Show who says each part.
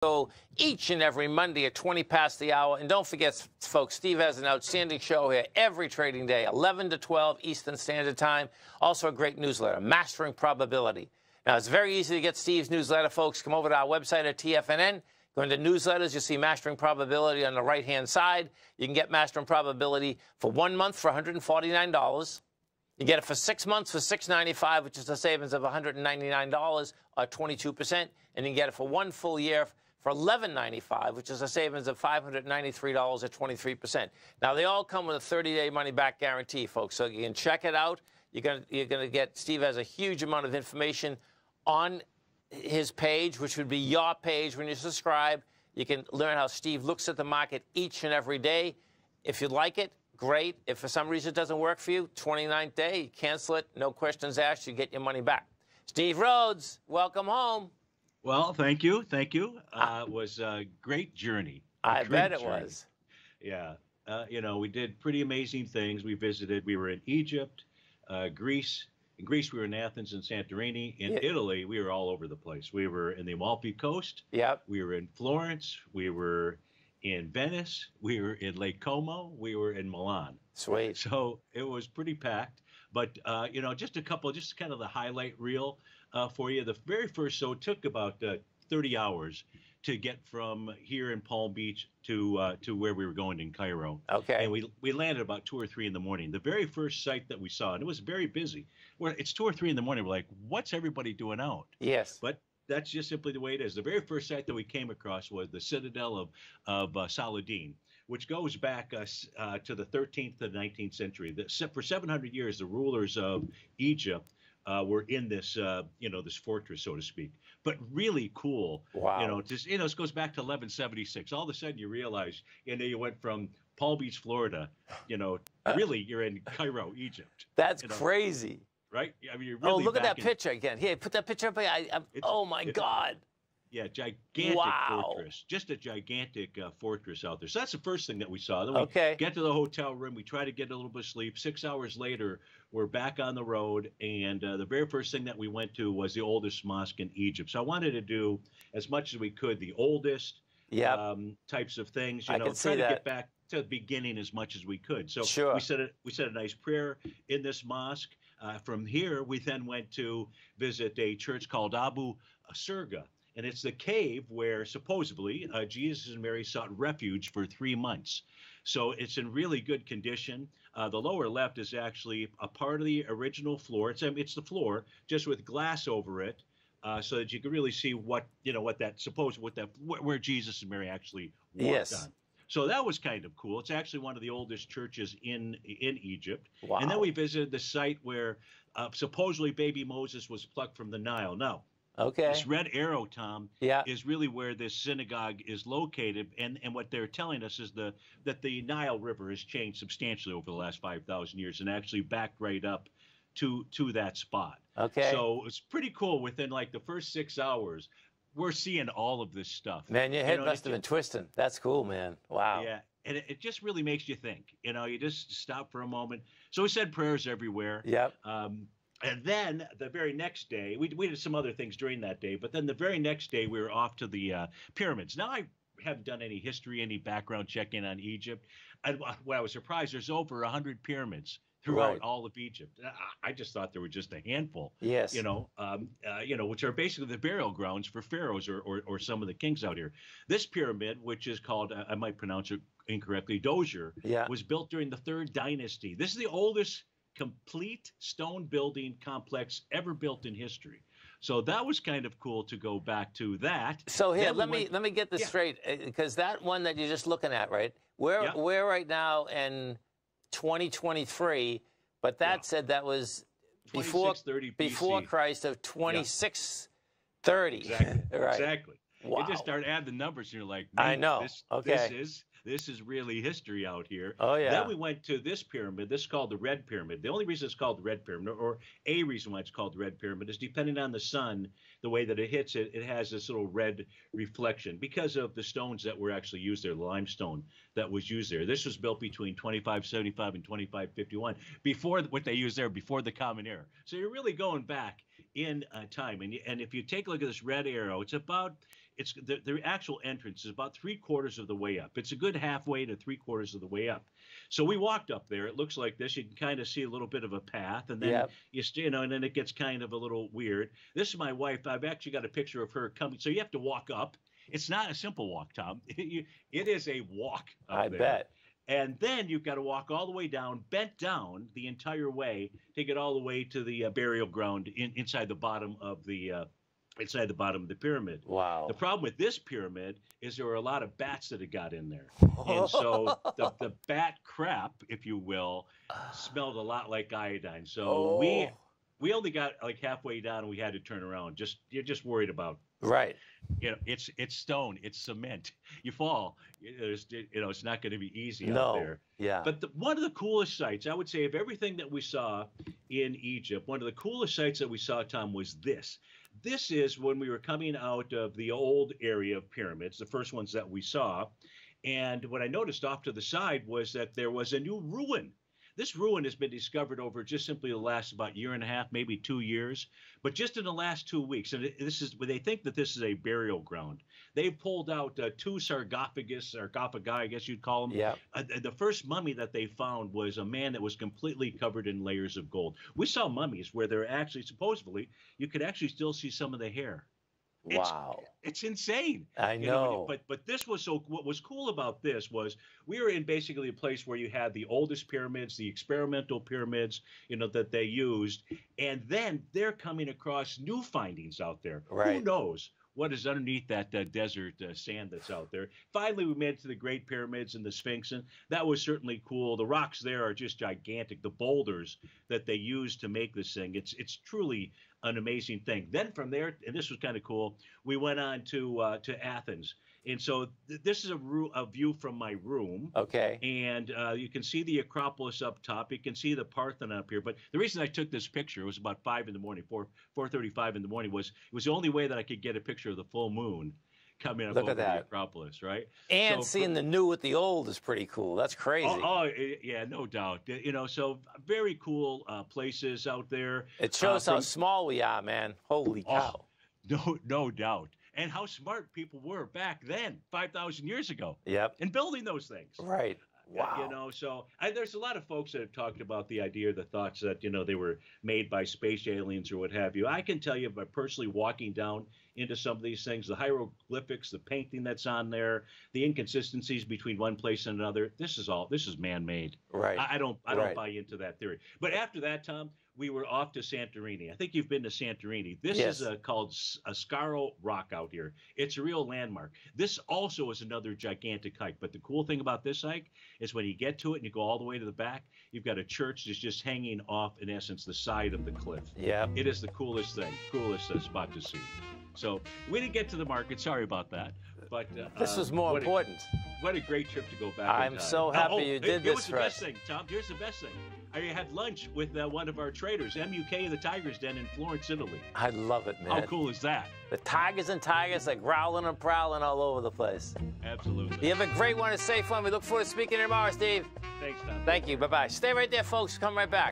Speaker 1: So each and every Monday at 20 past the hour. And don't forget, folks, Steve has an outstanding show here every trading day, 11 to 12 Eastern Standard Time. Also, a great newsletter, Mastering Probability. Now, it's very easy to get Steve's newsletter, folks. Come over to our website at TFNN. Go into newsletters, you'll see Mastering Probability on the right hand side. You can get Mastering Probability for one month for $149. You get it for six months for 695, which is a savings of $199 or 22%. And you can get it for one full year for $11.95, which is a savings of $593 at 23%. Now, they all come with a 30-day money-back guarantee, folks, so you can check it out. You're going you're to get, Steve has a huge amount of information on his page, which would be your page when you subscribe. You can learn how Steve looks at the market each and every day. If you like it, great. If for some reason it doesn't work for you, 29th day, cancel it, no questions asked, you get your money back. Steve Rhodes, welcome home.
Speaker 2: Well, thank you, thank you. Uh, it was a great journey. A
Speaker 1: I
Speaker 2: great
Speaker 1: bet it
Speaker 2: journey.
Speaker 1: was.
Speaker 2: Yeah, uh, you know, we did pretty amazing things. We visited. We were in Egypt, uh, Greece. In Greece, we were in Athens and Santorini. In
Speaker 1: Yeah.
Speaker 2: Italy, we were all over the place. We were in the Amalfi Coast.
Speaker 1: Yep.
Speaker 2: We were in Florence. We were in Venice. We were in Lake Como. We were in Milan.
Speaker 1: Sweet.
Speaker 2: So it was pretty packed. But uh, you know, just a couple, just kind of the highlight reel uh, for you. The very first, so it took about uh, 30 hours to get from here in Palm Beach to uh, to where we were going in Cairo.
Speaker 1: Okay.
Speaker 2: And we we landed about two or three in the morning. The very first site that we saw, and it was very busy. Where it's two or three in the morning, we're like, what's everybody doing out?
Speaker 1: yes.
Speaker 2: But that's just simply the way it is. The very first site that we came across was the Citadel of of uh, Saladin, which goes back uh, uh, to the 13th to the 19th century. The, for 700 years, the rulers of Egypt uh, were in this, uh, you know, this fortress, so to speak. But really cool.
Speaker 1: Wow.
Speaker 2: You know, just you know, this goes back to 1176. All of a sudden, you realize, you know, you went from Palm Beach, Florida, you know, really you're in Cairo, Egypt,
Speaker 1: That's
Speaker 2: you know,
Speaker 1: crazy.
Speaker 2: right? I mean, you're
Speaker 1: oh,
Speaker 2: really
Speaker 1: look at that
Speaker 2: in-
Speaker 1: picture again. Here, put that picture up. I, oh, my
Speaker 2: it-
Speaker 1: God.
Speaker 2: Yeah, gigantic
Speaker 1: Wow.
Speaker 2: fortress. Just a gigantic uh, fortress out there. So that's the first thing that we saw. Then we
Speaker 1: Okay.
Speaker 2: get to the hotel room. We try to get a little bit of sleep. Six hours later, we're back on the road. And uh, the very first thing that we went to was the oldest mosque in Egypt. So I wanted to do as much as we could the oldest
Speaker 1: Yep.
Speaker 2: um, types of things. You
Speaker 1: I
Speaker 2: know,
Speaker 1: can
Speaker 2: try
Speaker 1: see
Speaker 2: to
Speaker 1: that.
Speaker 2: get back to the beginning as much as we could. So
Speaker 1: Sure.
Speaker 2: we said a, we said a nice prayer in this mosque. Uh, from here, we then went to visit a church called Abu Serga. And it's the cave where supposedly uh, Jesus and Mary sought refuge for three months. So it's in really good condition. Uh, the lower left is actually a part of the original floor. It's, um, it's the floor, just with glass over it, uh, so that you can really see what you know what that suppose what that wh- where Jesus and Mary actually walked
Speaker 1: Yes.
Speaker 2: on. So that was kind of cool. It's actually one of the oldest churches in in Egypt.
Speaker 1: wow.
Speaker 2: And then we visited the site where uh, supposedly baby Moses was plucked from the Nile. Now,
Speaker 1: okay.
Speaker 2: this red arrow, Tom,
Speaker 1: Yeah.
Speaker 2: is really where this synagogue is located. And, and what they're telling us is the that the Nile River has changed substantially over the last 5,000 years and actually backed right up to to that spot.
Speaker 1: Okay.
Speaker 2: So it's pretty cool. Within like the first six hours, we're seeing all of this stuff.
Speaker 1: man, your
Speaker 2: you
Speaker 1: head
Speaker 2: know,
Speaker 1: must have been twisting. That's cool, man. Wow.
Speaker 2: Yeah. And it, it just really makes you think. You know, you just stop for a moment. So we said prayers everywhere.
Speaker 1: Yep.
Speaker 2: Um, and then the very next day, we, we did some other things during that day, but then the very next day, we were off to the uh, pyramids. Now, I haven't done any history, any background checking on Egypt. And what I was surprised, there's over 100 pyramids throughout
Speaker 1: Right.
Speaker 2: all of Egypt. I- just thought there were just a handful
Speaker 1: Yes.
Speaker 2: you know, um, uh, you know, which are basically the burial grounds for pharaohs or, or, or some of the kings out here. This pyramid, which is called, I might pronounce it incorrectly, Dozier,
Speaker 1: Yeah.
Speaker 2: was built during the third dynasty. This is the oldest complete stone building complex ever built in history. So that was kind of cool to go back to that.
Speaker 1: So here,
Speaker 2: Then we
Speaker 1: let me let me get this
Speaker 2: Yeah.
Speaker 1: straight, uh, because that one that you're just looking at, right? We're
Speaker 2: Yeah.
Speaker 1: we're right now in 2023, but that
Speaker 2: Yeah.
Speaker 1: said that was before before Christ of 2630.
Speaker 2: Exactly.
Speaker 1: right.
Speaker 2: Exactly.
Speaker 1: Wow.
Speaker 2: You just start adding the numbers, and you're like,
Speaker 1: I know.
Speaker 2: This,
Speaker 1: Okay.
Speaker 2: this is this is really history out here.
Speaker 1: Oh yeah.
Speaker 2: Then we went to this pyramid. This is called the Red Pyramid. The only reason it's called the Red Pyramid, or a reason why it's called the Red Pyramid, is depending on the sun, the way that it hits it, it has this little red reflection because of the stones that were actually used there, the limestone that was used there. This was built between 2575 and 2551, before what they used there, before the Common Era. So you're really going back in uh, time. And, and if you take a look at this red arrow, it's about it's the, the actual entrance is about three quarters of the way up. It's a good halfway to three quarters of the way up. So we walked up there. It looks like this. You can kind of see a little bit of a path, and then
Speaker 1: Yep.
Speaker 2: you st- you know, and then it gets kind of a little weird. This is my wife. I've actually got a picture of her coming. So you have to walk up. It's not a simple walk, Tom. It is a walk. Up
Speaker 1: I
Speaker 2: there.
Speaker 1: bet.
Speaker 2: And then you've got to walk all the way down, bent down the entire way to get all the way to the uh, burial ground in, inside the bottom of the uh, inside the bottom of the pyramid.
Speaker 1: Wow.
Speaker 2: The problem with this pyramid is there were a lot of bats that had got in there, and so the, the bat crap, if you will, smelled a lot like iodine. So we
Speaker 1: Oh,
Speaker 2: we only got like halfway down, and we had to turn around. Just you're just worried about
Speaker 1: right.
Speaker 2: you know it's it's stone, it's cement. You fall, there's you know it's not going to be easy out there.
Speaker 1: Yeah.
Speaker 2: But the, one of the coolest sights, I would say, of everything that we saw in Egypt, one of the coolest sights that we saw, Tom, was this. This is when we were coming out of the old area of pyramids, the first ones that we saw. And what I noticed off to the side was that there was a new ruin. This ruin has been discovered over just simply the last about year and a half, maybe two years, but just in the last two weeks. And this is they think that this is a burial ground. They pulled out uh, two sarcophagus, sarcophagi, I guess you'd call them,
Speaker 1: yeah.
Speaker 2: uh, the first mummy that they found was a man that was completely covered in layers of gold. We saw mummies where they're actually supposedly you could actually still see some of the hair. It's-
Speaker 1: Wow.
Speaker 2: It's insane.
Speaker 1: I
Speaker 2: You
Speaker 1: know.
Speaker 2: but but this was so what was cool about this was we were in basically a place where you had the oldest pyramids, the experimental pyramids, you know, that they used, and then they're coming across new findings out there.
Speaker 1: Right.
Speaker 2: Who knows what is underneath that uh, desert uh, sand that's out there? Finally, we made it to the Great Pyramids and the Sphinx, and that was certainly cool. The rocks there are just gigantic. The boulders that they use to make this thing, it's it's truly an amazing thing. Then from there, and this was kind of cool, we went on to uh, to Athens, and so th- this is a, ru- a view from my room.
Speaker 1: okay.
Speaker 2: And uh, you can see the Acropolis up top. You can see the Parthenon up here. But the reason I took this picture it was about five in the morning, four four thirty-five in the morning. Was it was the only way that I could get a picture of the full moon coming up
Speaker 1: Look at
Speaker 2: over the
Speaker 1: that.
Speaker 2: Acropolis, right?
Speaker 1: And
Speaker 2: so
Speaker 1: seeing the new with the old is pretty cool. That's crazy.
Speaker 2: Oh, oh, yeah, no doubt. Eh, You know, so very cool uh, places out there.
Speaker 1: it shows how
Speaker 2: from-
Speaker 1: small we are, man. Holy
Speaker 2: Oh,
Speaker 1: cow.
Speaker 2: No, no doubt. And how smart people were back then, five thousand years ago,
Speaker 1: Yep.
Speaker 2: in building those things.
Speaker 1: Right.
Speaker 2: Uh,
Speaker 1: Wow.
Speaker 2: You know, so I, there's a lot of folks that have talked about the idea, the thoughts that you know they were made by space aliens or what have you. I can tell you by personally walking down into some of these things, the hieroglyphics, the painting that's on there, the inconsistencies between one place and another. This is all. This is man-made.
Speaker 1: right.
Speaker 2: I, I don't. I don't
Speaker 1: Right.
Speaker 2: buy into that theory. But after that, Tom, we were off to Santorini. I think you've been to Santorini. This
Speaker 1: Yes.
Speaker 2: is a, called Ascaro Rock out here. It's a real landmark. This also is another gigantic hike. But the cool thing about this hike is when you get to it and you go all the way to the back, you've got a church that's just hanging off, in essence, the side of the cliff.
Speaker 1: Yeah.
Speaker 2: It is the coolest thing, coolest spot to see. So we didn't get to the market. Sorry about that. But uh,
Speaker 1: This was more
Speaker 2: what a-
Speaker 1: important.
Speaker 2: what a great trip to go back.
Speaker 1: I'm so happy
Speaker 2: oh,
Speaker 1: you did
Speaker 2: here
Speaker 1: this
Speaker 2: was the best
Speaker 1: us.
Speaker 2: thing, Tom. Here's the best thing. I had lunch with uh, one of our traders, MUK, the Tigers Den in Florence, Italy.
Speaker 1: I love it, man.
Speaker 2: How cool is that?
Speaker 1: The tigers and tigers are growling and prowling all over the place.
Speaker 2: Absolutely.
Speaker 1: You have a great one, a safe one. We look forward to speaking tomorrow, Steve.
Speaker 2: Thanks, Tom.
Speaker 1: Thank you. Bye bye. Stay right there, folks. Come right back.